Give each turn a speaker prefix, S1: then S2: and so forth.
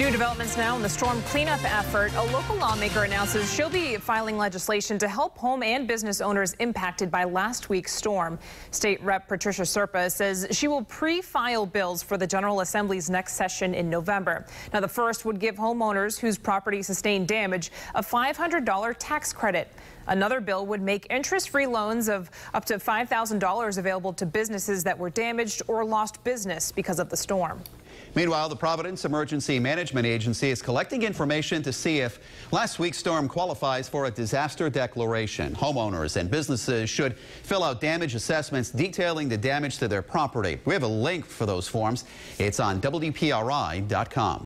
S1: New developments now in the storm cleanup effort. A local lawmaker announces she'll be filing legislation to help home and business owners impacted by last week's storm. State Rep Patricia Serpa says she will pre-file bills for the General Assembly's next session in November. Now, the first would give homeowners whose property sustained damage a $500 tax credit. Another bill would make interest-free loans of up to $5,000 available to businesses that were damaged or lost business because of the storm.
S2: Meanwhile, the Providence Emergency Management Agency is collecting information to see if last week's storm qualifies for a disaster declaration. Homeowners and businesses should fill out damage assessments detailing the damage to their property. We have a link for those forms. It's on WPRI.com.